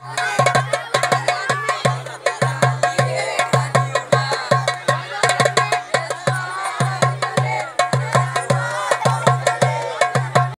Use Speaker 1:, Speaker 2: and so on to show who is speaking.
Speaker 1: Bye.